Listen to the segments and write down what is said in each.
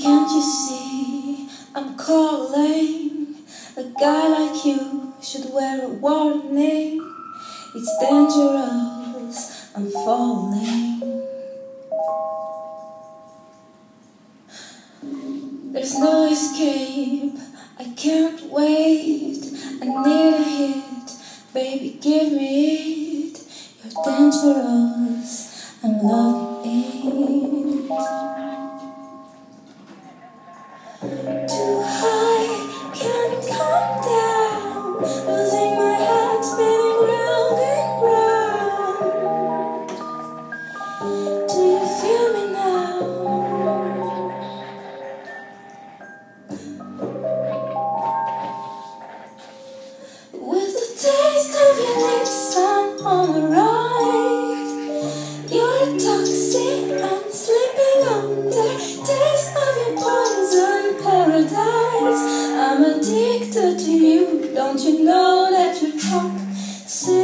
Can't you see I'm calling? A guy like you should wear a warning. It's dangerous, I'm falling. There's no escape, I can't wait. I need a hit, baby, give me it. You're dangerous, I'm loving it. With the taste of your lips, I'm on the Don't you know that you're toxic?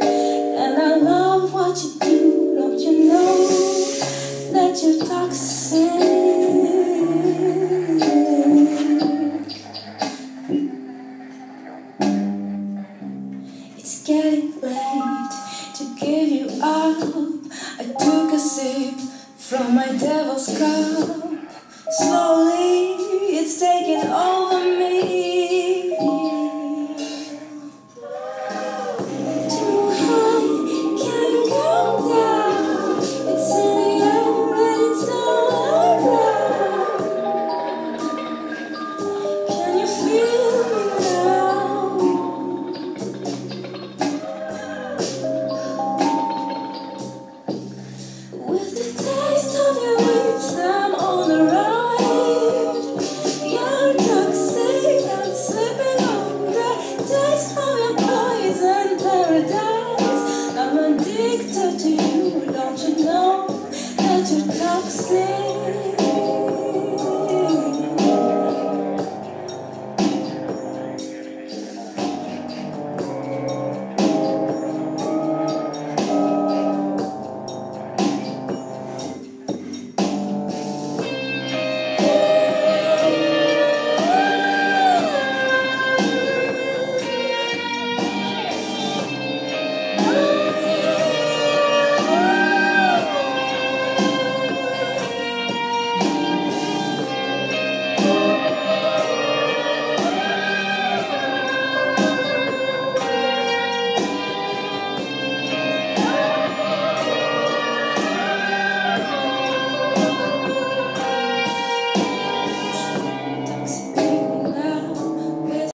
And I love what you do. Don't you know that you're toxic? It's getting late to give you up. I took a sip from my devil's cup. Slowly, it's taking over.